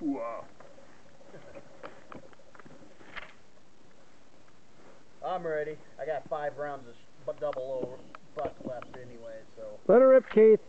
Papua. I'm ready. I got five rounds of double over buck left anyway, so. Let her rip, Keith.